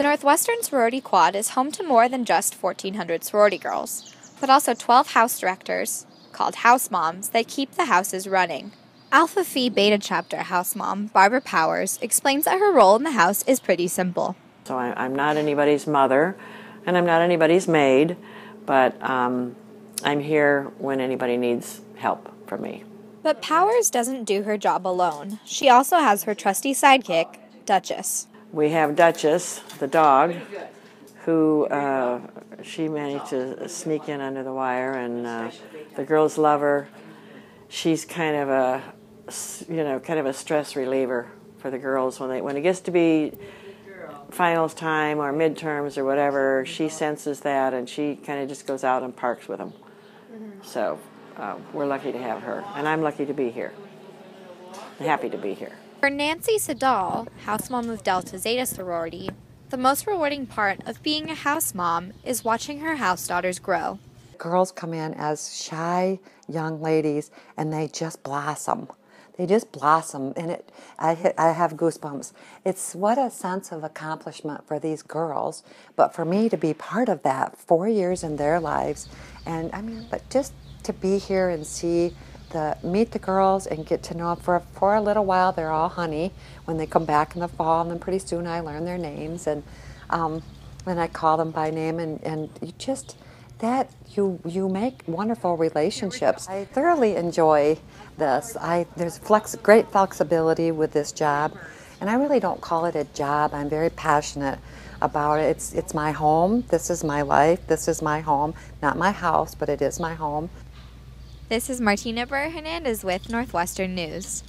The Northwestern Sorority Quad is home to more than just 1,400 sorority girls, but also 12 house directors, called house moms, that keep the houses running. Alpha Phi Beta Chapter house mom, Barbara Powers, explains that her role in the house is pretty simple. So I, am not anybody's mother, and I'm not anybody's maid, but um, I'm here when anybody needs help from me. But Powers doesn't do her job alone. She also has her trusty sidekick, Duchess. We have Duchess, the dog, who uh, she managed to sneak in under the wire, and uh, the girls love her. She's kind of a, you know, kind of a stress reliever for the girls when they when it gets to be finals time or midterms or whatever. She senses that, and she kind of just goes out and parks with them. So uh, we're lucky to have her, and I'm lucky to be here. happy to be here. For Nancy Siddall, house mom of Delta Zeta sorority, the most rewarding part of being a house mom is watching her house daughters grow. Girls come in as shy young ladies and they just blossom. They just blossom, and it. I hit, I have goosebumps. It's what a sense of accomplishment for these girls, but for me to be part of that, four years in their lives, and I mean, but just to be here and see the meet the girls and get to know them for for a little while. They're all honey when they come back in the fall, and then pretty soon I learn their names and um, then I call them by name, and and you just that you you make wonderful relationships. I thoroughly enjoy this. I there's flex great flexibility with this job, and I really don't call it a job. I'm very passionate about it. It's it's my home. This is my life. This is my home. Not my house, but it is my home. This is Martina Burr Hernandez with Northwestern News.